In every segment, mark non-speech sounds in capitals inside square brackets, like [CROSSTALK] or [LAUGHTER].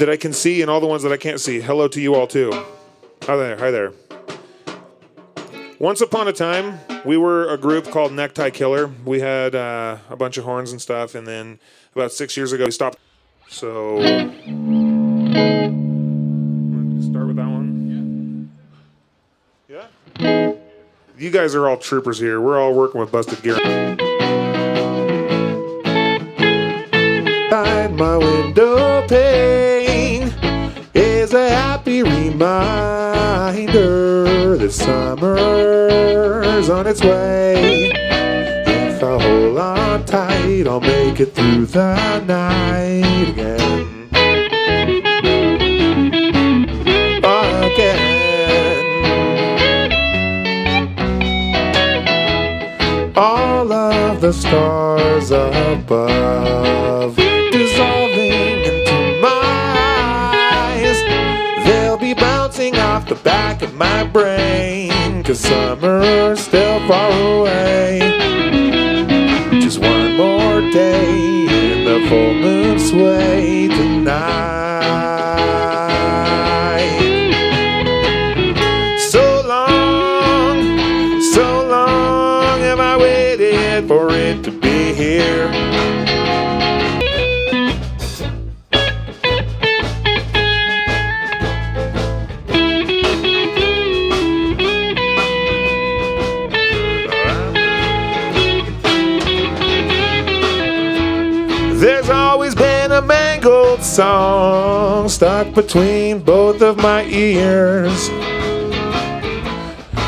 that I can see and all the ones that I can't see. Hello to you all too. Hi there. Hi there. Once upon a time, we were a group called Necktie Killer. We had uh, a bunch of horns and stuff, and then about six years ago, we stopped. So, start with that one. Yeah. Yeah. You guys are all troopers here. We're all working with busted gear. Behind my window reminder summer's on its way. If I hold on tight, I'll make it through the night again. Again. All of the stars above back of my brain, cause summer's still far away. Just one more day in the full moon sway tonight. So long, so long have I waited for it to be song stuck between both of my ears.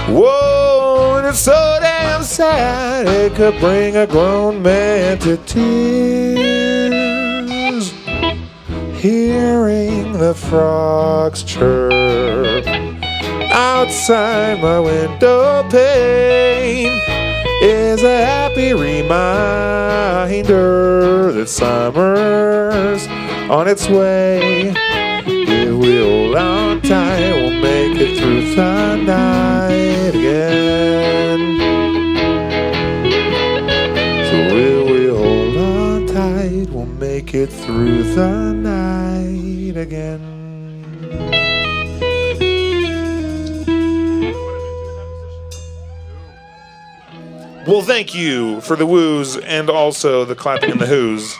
Whoa, and it's so damn sad it could bring a grown man to tears. Hearing the frogs chirp outside my window pane is a happy reminder that summer's on its way. If we hold on tight, we'll make it through the night again. So if we hold on tight, we'll make it through the night again. Well, thank you for the woos and also the clapping and the whoos.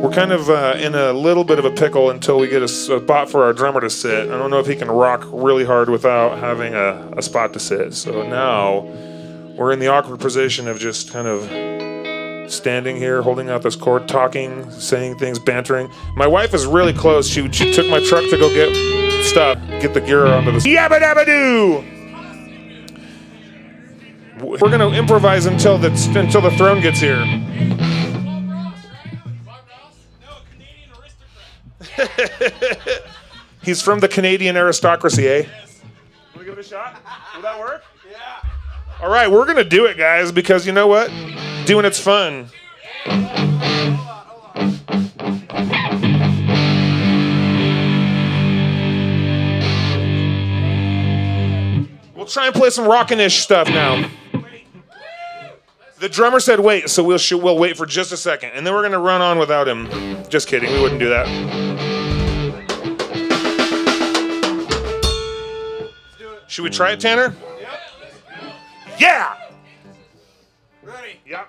We're kind of uh, in a little bit of a pickle until we get a spot for our drummer to sit. I don't know if he can rock really hard without having a, a spot to sit. So now we're in the awkward position of just kind of standing here, holding out this cord, talking, saying things, bantering. My wife is really close. She, she took my truck to go get stuff, get the gear onto the yabba dabba doo. We're gonna improvise until the until the throne gets here. [LAUGHS] He's from the Canadian aristocracy, eh? Want to give it a shot? Will that work? Yeah. All right, we're gonna do it, guys, because you know what? Doing it's fun. We'll try and play some rockin'-ish stuff now. The drummer said wait, so we'll sh- we'll wait for just a second, and then we're gonna run on without him. Just kidding, we wouldn't do that. Should we try it, Tanner? Yeah. Ready? Yep.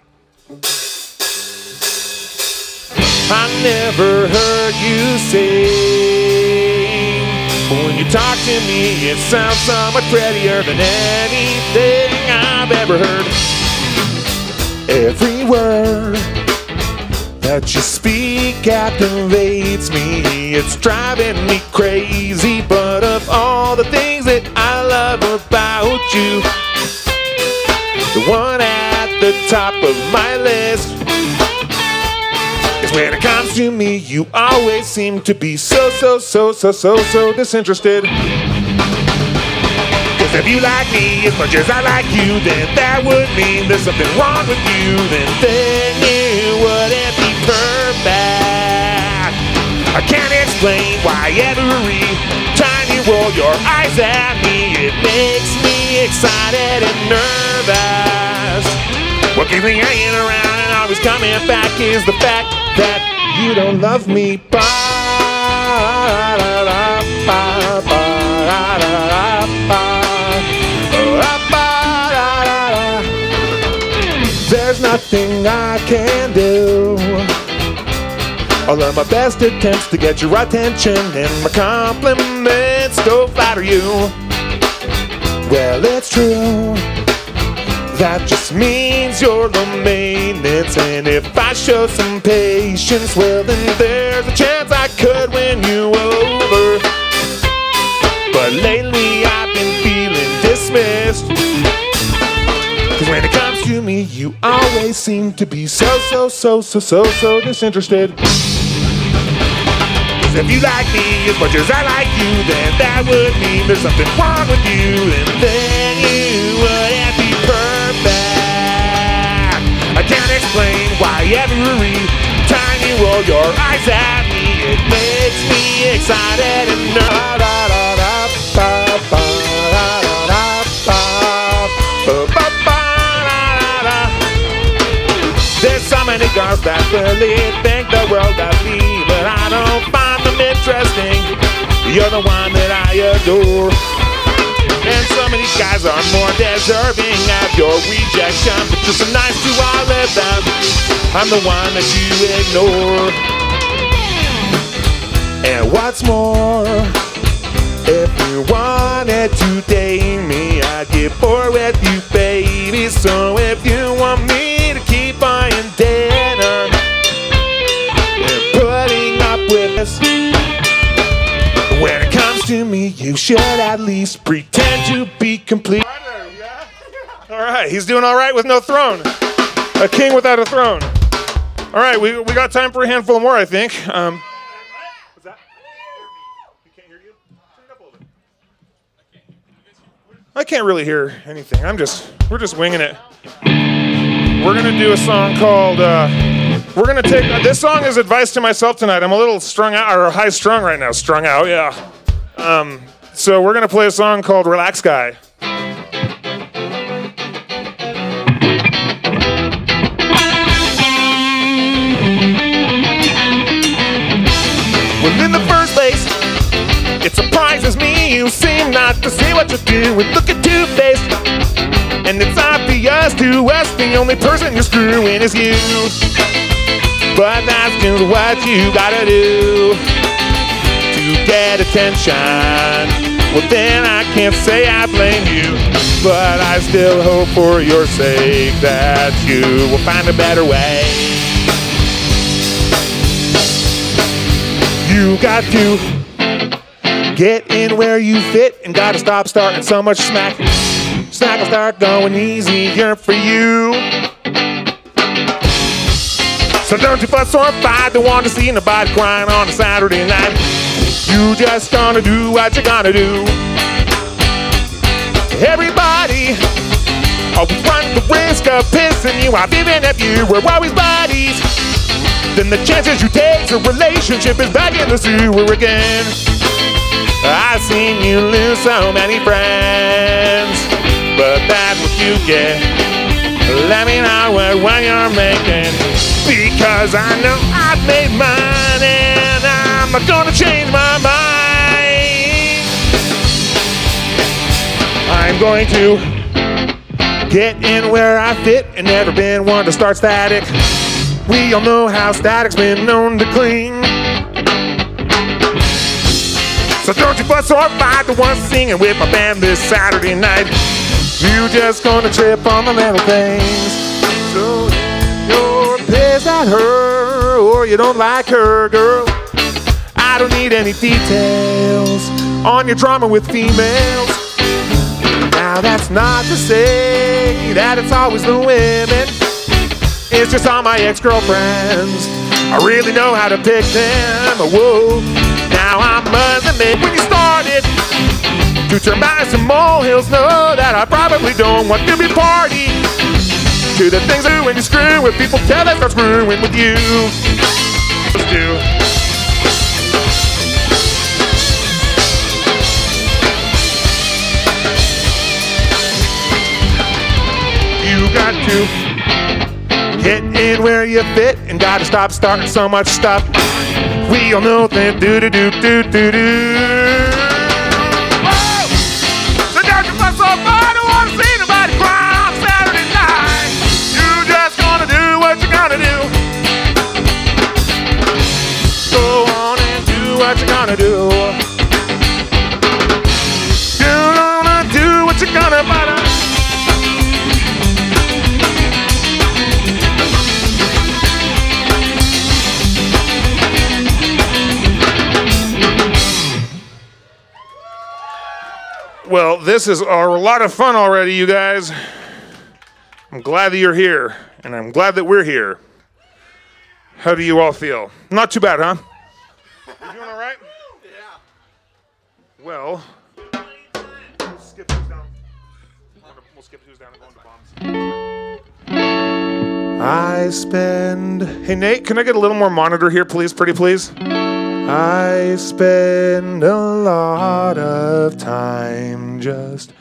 I never heard you sing. But when you talk to me, it sounds so much prettier than anything I've ever heard. Every word that you speak captivates me. It's driving me crazy, but of all the things that I love about you, the one at the top of my list is when it comes to me, you always seem to be so, so, so, so, so, so disinterested. Cause if you like me as much as I like you, then that would mean there's something wrong with you. Then, then I can't explain why every time you roll your eyes at me, it makes me excited and nervous. What keeps me hanging around and always coming back is the fact that you don't love me. There's nothing I can do. All of my best attempts to get your attention and my compliments don't flatter you. Well, it's true. That just means you're the maintenance. And if I show some patience, well, then there's a chance I could win you over. But lately I've been feeling dismissed. Cause when it comes to me, you always seem to be so, so, so, so, so, so disinterested. Cause if you like me as much as I like you, then that would mean there's something wrong with you, and then you wouldn't be perfect. I can't explain why every time you roll your eyes at me, it makes me excited and da that think the world of me, but I don't find them interesting. You're the one that I adore. And so many guys are more deserving of your rejection, but you're so nice to all of them. I'm the one that you ignore. And what's more, if you wanted to date me, I'd get bored with you, baby. So if should at least pretend to be complete. All right, he's doing all right with no throne. A king without a throne. All right, we, we got time for a handful more, I think. Um, what's that? You can't hear you? Turn up a little bit. I can't really hear anything. I'm just, we're just winging it. We're gonna do a song called. Uh, we're gonna take this song is advice to myself tonight. I'm a little strung out or high strung right now. Strung out, yeah. Um, so we're gonna play a song called "Relax Guy." Well, in the first place, it surprises me you seem not to see what you're doing. Look at two faced, and it's obvious to us the only person you're screwing is you. But that's just what you gotta do to get attention. Well, then I can't say I blame you, but I still hope for your sake that you will find a better way. You got to get in where you fit and gotta stop starting so much smack. Snack will start going easier for you. So don't you fuss or fight, don't want to see nobody crying on a Saturday night. You just gonna do what you gotta do. Everybody oh, always runs the risk of pissing you off, even if you were always buddies. Then the chances you take the relationship is back in the sewer again. I've seen you lose so many friends, but that's what you get. Let me know what one you're making, because I know I've made mine, and I'm gonna change my mind. I'm going to get in where I fit and never been one to start static. We all know how static's been known to cling. So don't you fuss or fight the one singing with my band this Saturday night. You just gonna trip on the little things. So you're pissed at her or you don't like her, girl. I don't need any details on your drama with females. Now that's not to say that it's always the women. It's just all my ex-girlfriends. I really know how to pick them. Whoa. Now I'm must admit, when you started to turn by some molehills, know that I probably don't want to be party to the things that when you screw with people, tell that starts screwing with you. Let's do. got to get in where you fit and gotta stop starting so much stuff. We all know that do do do do do do. So Dr. Fuss off, I don't wanna see nobody cry on Saturday night. You just gonna do what you gotta do. Go on and do what you gotta do. Well, this is a lot of fun already, you guys. I'm glad that you're here, and I'm glad that we're here. How do you all feel? Not too bad, huh? You doing all right? Yeah. Well, we'll skip these down. We'll skip these down and go into bombs. I spend. Hey, Nate, can I get a little more monitor here, please? Pretty please. I spend a lot of time just.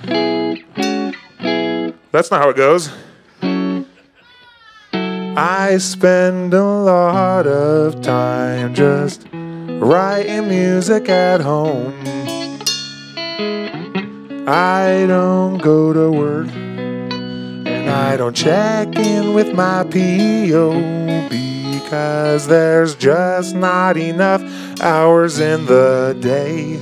That's not how it goes. I spend a lot of time just writing music at home. I don't go to work and I don't check in with my PO because there's just not enough hours in the day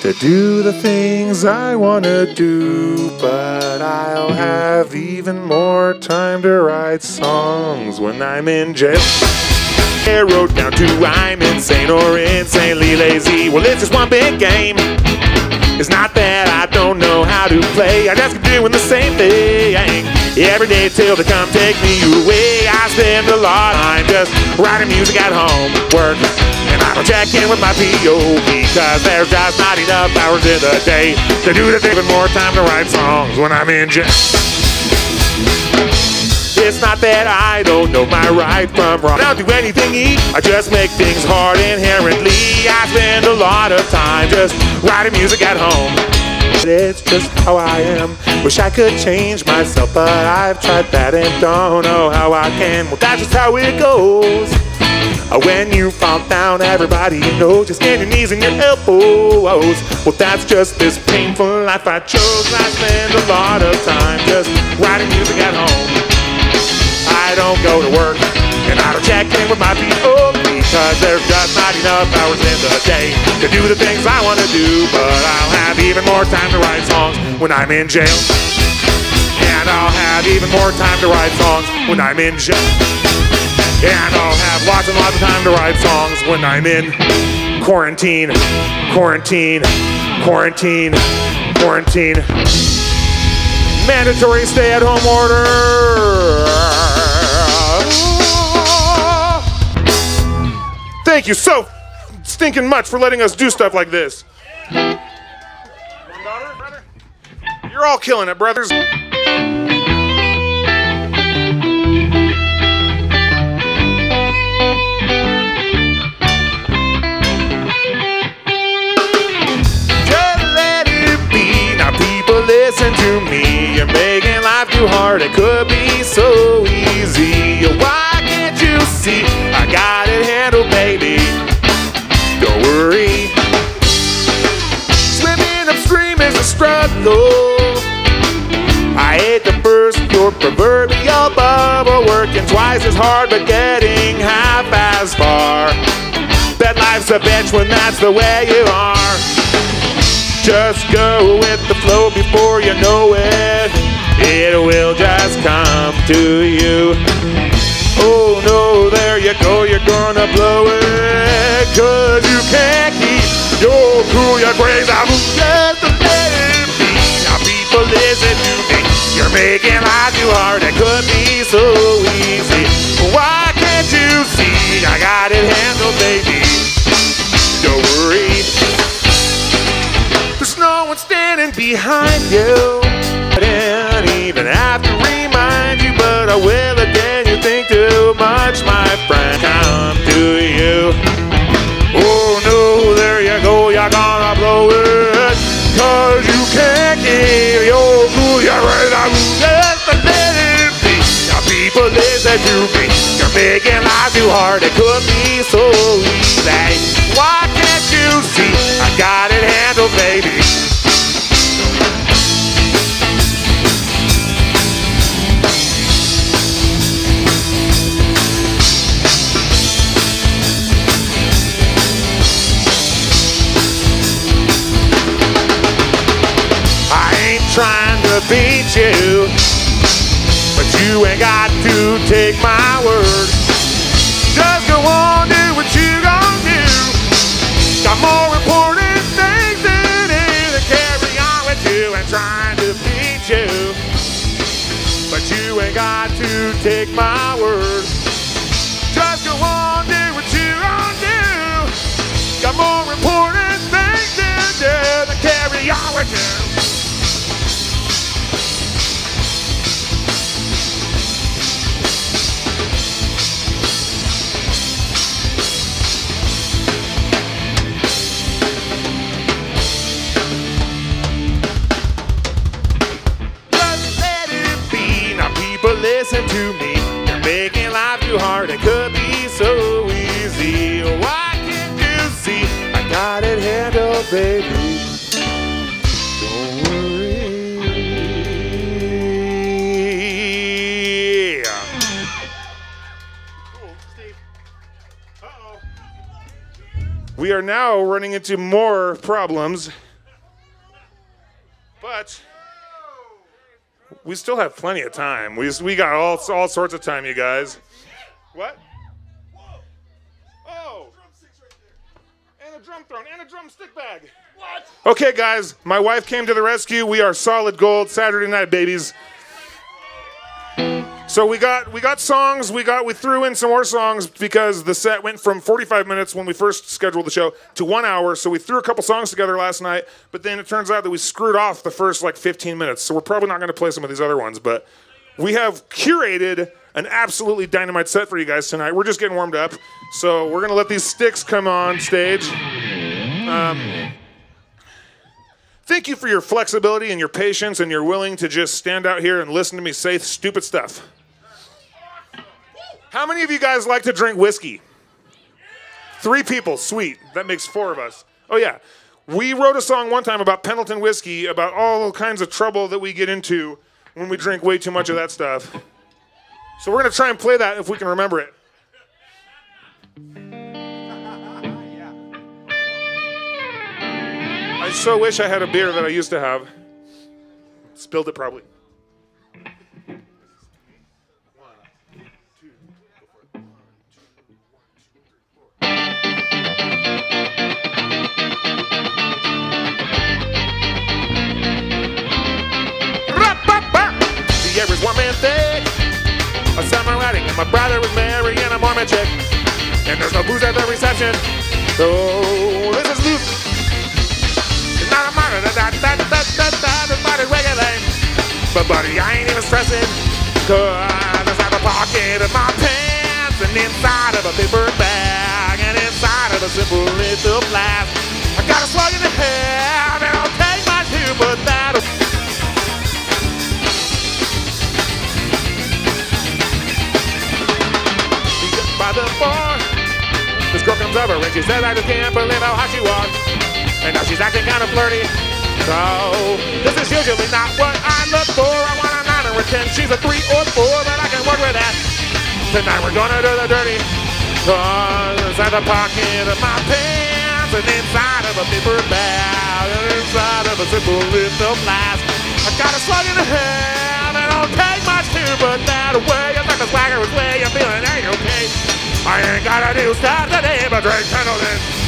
to do the things I want to do, but I'll have even more time to write songs when I'm in jail. Arrowed down to I'm insane or insanely lazy. Well, it's just one big game. It's not that I don't know how to play, I just keep doing the same thing every day till they come take me away. I spend a lot of time just writing music at home, work. And I don't check in with my PO because there's just not enough hours in the day to do the thing with more time to write songs when I'm in jail. It's not that I don't know my right from wrong. I don't do anything easy. I just make things hard inherently. I spend a lot of time just writing music at home. It's just how I am. Wish I could change myself, but I've tried that and don't know how I can. Well, that's just how it goes. Uh, When you fall down, everybody knows just get your knees and your elbows. Well, that's just this painful life I chose. I spend a lot of time just writing music at home. I don't go to work and I don't check in with my people because there's just not enough hours in the day to do the things I want to do. But I'll have even more time to write songs when I'm in jail. And I'll have even more time to write songs when I'm in jail. And I'll have lots and lots of time to write songs when I'm in quarantine, quarantine, quarantine, quarantine. Mandatory stay at home order. Thank you so stinking much for letting us do stuff like this. You're all killing it, brothers. Just let it be. Now people listen to me. You're making life too hard. It could be so easy. Don't worry. Swimming upstream is a struggle. I hate to burst your proverbial bubble, working twice as hard but getting half as far. Bet life's a bitch when that's the way you are. Just go with the flow before you know it. It will just come to you. Oh no, there you go, you're gonna blow it. Cause you can't keep your cool, your crazy. I'm just a be. Now people listen to me. You're making life too hard, it could be so easy. Why can't you see? I got it handled, baby. Don't worry. There's no one standing behind you. Making life too hard, it could be so easy. Why can't you see? I got it handled, baby. I ain't trying to beat you, but you ain't got to take my word. Just go on, do what you gon' do. Got more important things to do than carry on with you and trying to beat you. But you ain't got to take my word. Just go on, do what you gon' do. Got more important things to do than carry on with you. Into more problems. But we still have plenty of time. We we got all all sorts of time, you guys. What? Oh. And a drum throne and a drumstick bag. What? Okay, guys, my wife came to the rescue. We are solid gold Saturday night babies. So we got we got songs. We got we threw in some more songs because the set went from 45 minutes when we first scheduled the show to one hour. So we threw a couple songs together last night. But then it turns out that we screwed off the first like 15 minutes. So we're probably not going to play some of these other ones. But we have curated an absolutely dynamite set for you guys tonight. We're just getting warmed up. So we're going to let these sticks come on stage. Um, thank you for your flexibility and your patience and you're willing to just stand out here and listen to me say stupid stuff. How many of you guys like to drink whiskey? Three people, sweet. That makes four of us. Oh, yeah. We wrote a song one time about Pendleton whiskey, about all kinds of trouble that we get into when we drink way too much of that stuff. So we're going to try and play that if we can remember it. I so wish I had a beer that I used to have. Spilled it probably. The air is warm and thick. A summer wedding, and my brother was marrying a Mormon chick. And there's no booze at the reception. So But buddy, I ain't even stressing. Cause inside the pocket of my pants, and inside of a paper bag, and inside of a simple little flask. I got a slug in the head, and I'll take my two, but that'll by the bar. This girl comes over and she says, I just can't believe how hot you are. And now she's acting kind of flirty. So, this is usually not what I look for. I want a 9 or a 10. She's a 3 or 4, but I can work with that. Tonight we're gonna do the dirty. Cause inside the pocket of my pants and inside of a paper bag and inside of a simple little flask. I got a slug in the head I don't take much to put that away. It's like the swagger was way. I'm feeling A-okay. I ain't gotta do stuff today but drink Pendleton.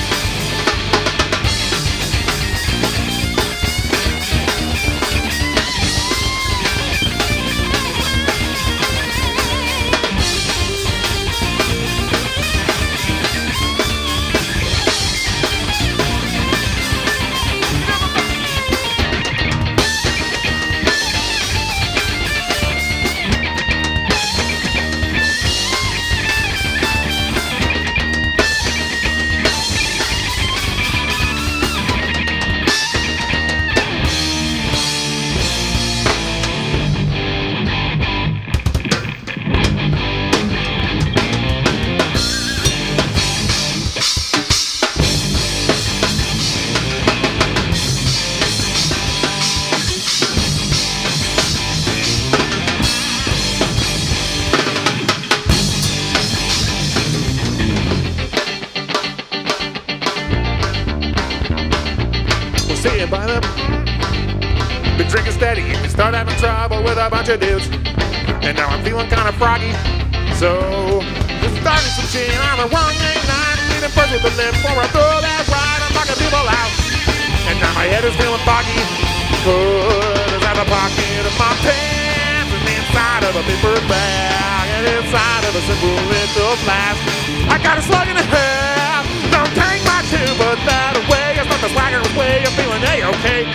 Paper bag and inside of a simple little flask. I got a slug in the head. Don't take my two, but that away. It's not the swagger way of feeling A-okay.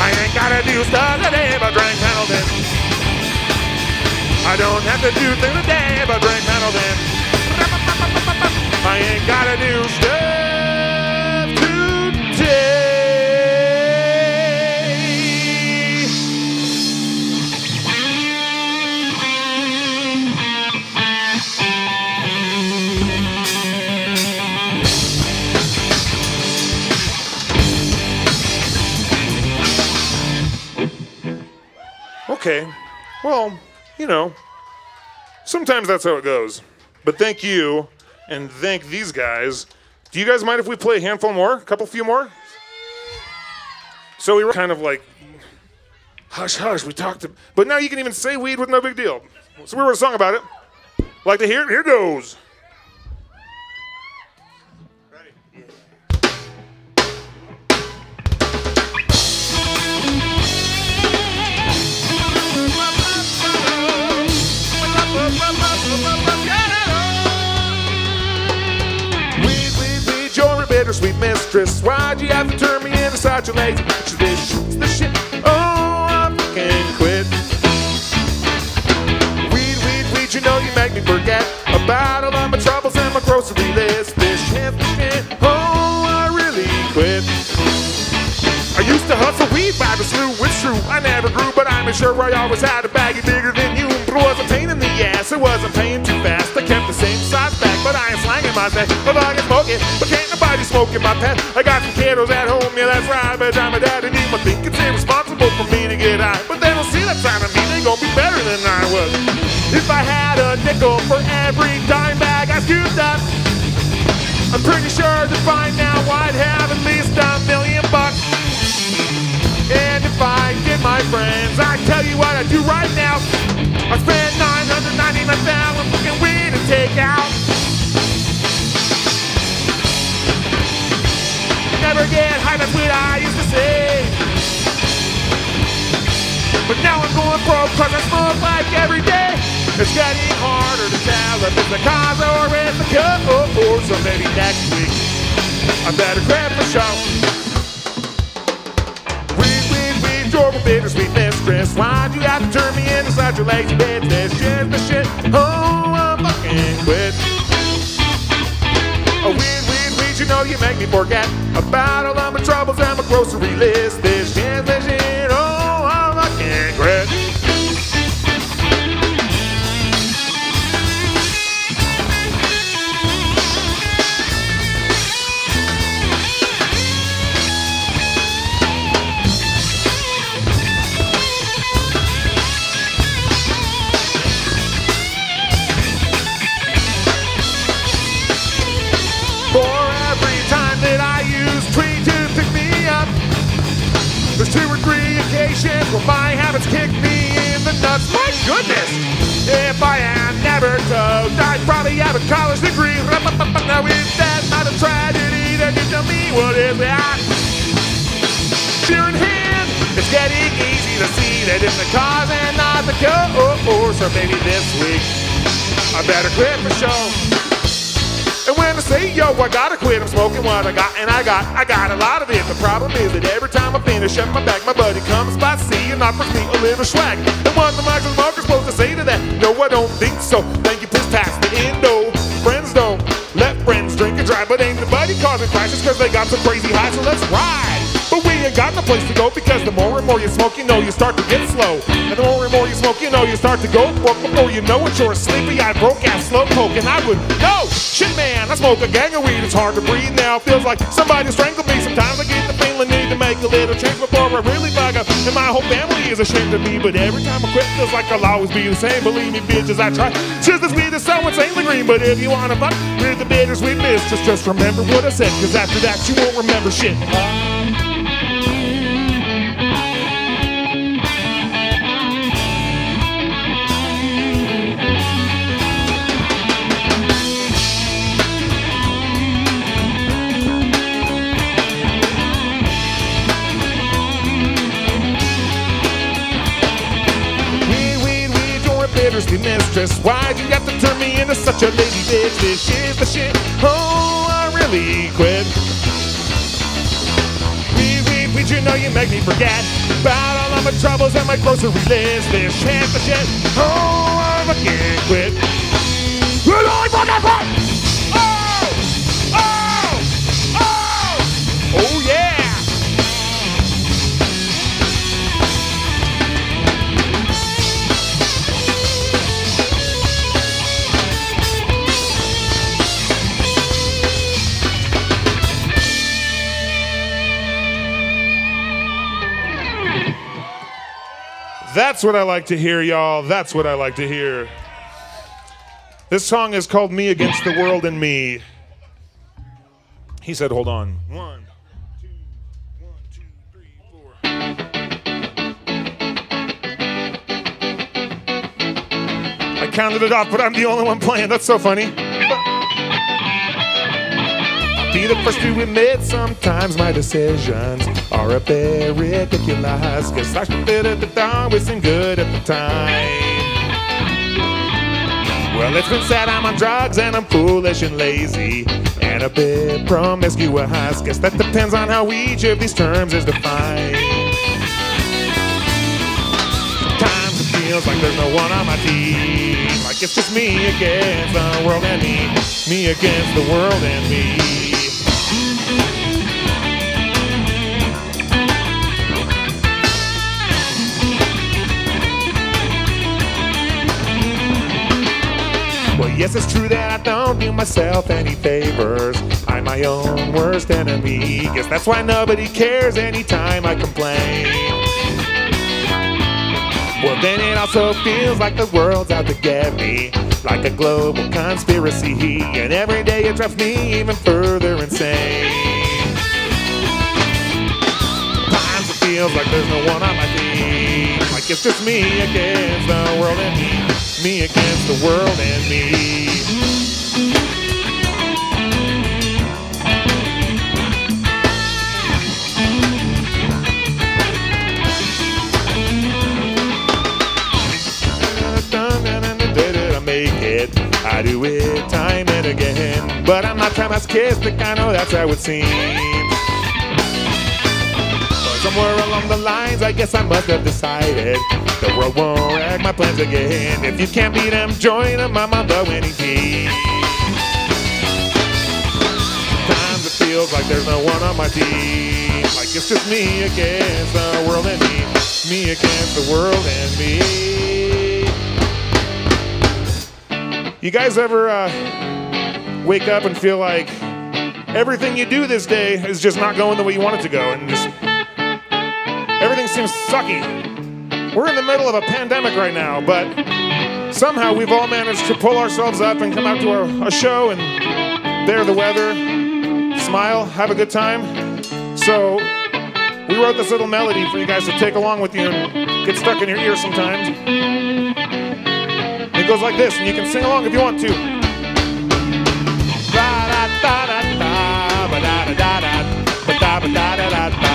I ain't gotta do stuff today, but drink Pendleton. I don't have to do things today, but drink Pendleton. I ain't gotta do stuff Okay. Well, you know, sometimes that's how it goes. But thank you, and thank these guys. Do you guys mind if we play a handful more? A couple few more? So we were kind of like, hush, hush, we talked to, but now you can even say weed with no big deal. So we wrote a song about it. Like to hear it? Here goes. Weed, weed, weed, you're a bittersweet mistress. Why'd you have to turn me into such a? This shit's the shit. Oh, I fucking quit. Weed, weed, weed, you know you make me forget about all of my troubles and my grocery list. This shit, shit. Oh, I really quit. I used to hustle weed by the slew, it's true. I never grew, but I'm sure I always had a baggie bigger than you. But was the ass, it wasn't paying too fast. I kept the same size back, but I ain't slanging my set. But I can smoke it, but can't nobody smoke in my pet. I got some kiddos at home, yeah, that's right. But I'm a dad and even think it's irresponsible for me to get high. But they don't see that side of me, they gon' be better than I was. If I had a nickel for every dime bag I scooped up, I'm pretty sure that by now I'd have at least a million bucks. And if I did, my friends, I tell you what I do right now. I spend 999,000 fucking weed and take out. Never get high, that's what I used to say. But now I'm going broke cause I smoke like every day. It's getting harder to tell if it's the cause or it's the cure. So maybe next week I better grab the show. Weed, weed, weed, you're a bittersweet mistress. Why'd you have to turn me into such a lazy bitch? This shit, this shit, oh, I'm fucking quit. Oh, weed, weed, weed, you know you make me forget about all of my troubles and my grocery list. Goodness! If I am never told, I'd probably have a college degree. Now is that not a tragedy? Then you tell me what is that? Beer in hand, it's getting easy to see that it's the cause and not the cure. So maybe this week I better quit for show. And when I say yo, I gotta quit, I'm smoking what I got, and I got, I got a lot of it. The problem is that every time I finish up my bag, my buddy comes by C and offers me a little swag. And what the Michael Smoker's supposed to say to that? No, I don't think so. Thank you, piss pass the endo. Friends don't let friends drink and drive, but ain't nobody causing crisis because they got some crazy high, so let's ride. We ain't got no place to go because the more and more you smoke, you know you start to get slow. And the more and more you smoke, you know you start to go. Before you know it, you're a sleepy-eyed, broke-ass slowpoke. And I would know, shit man, I smoke a gang of weed. It's hard to breathe now. Feels like somebody strangled me. Sometimes I get the feeling need to make a little change before I really bug up. And my whole family is ashamed of me. But every time I quit, feels like I'll always be the same. Believe me, bitches, I try. Just this weed is so insanely green. But if you wanna fuck with the bittersweet mistress, just remember what I said. Cause after that, you won't remember shit. A lady bitch? This shit's the shit. Oh, I really quit. Weed, weed, weed, you know you make me forget about all of my troubles and my grocery list. This shit's the shit. Oh, I fucking quit. And I fucking quit. Oh, oh, oh, oh yeah. That's what I like to hear, y'all. That's what I like to hear. This song is called Me Against the World and Me. He said, hold on. One, two, one, two, three, four. I counted it off, but I'm the only one playing. That's so funny. Be the first to admit sometimes my decisions are a bit ridiculous. Cause I should fit at the dawn with some good at the time. Well, it's been said I'm on drugs and I'm foolish and lazy and a bit promiscuous. Guess that depends on how each of these terms is defined. Times it feels like there's no one on my team. Like it's just me against the world and me. Me against the world and me. Yes, it's true that I don't do myself any favors. I'm my own worst enemy. Guess that's why nobody cares anytime I complain. Well, then it also feels like the world's out to get me, like a global conspiracy. And every day it drives me even further insane. Times it feels like there's no one on my team, like it's just me against the world and me, me against the world and me. I make it. I do it time and again. But I'm not masochistic, I know that's how it seems. Somewhere along the lines, I guess I must have decided the world won't wreck my plans again. If you can't beat them, join them. I'm on the winning team. Times it feels like there's no one on my team. Like it's just me against the world and me. Me against the world and me. You guys ever uh, wake up and feel like everything you do this day is just not going the way you want it to go, and just seems sucky? We're in the middle of a pandemic right now, but somehow we've all managed to pull ourselves up and come out to a, a show and bear the weather, smile, have a good time. So we wrote this little melody for you guys to take along with you and get stuck in your ear sometimes. It goes like this, and you can sing along if you want to. Summer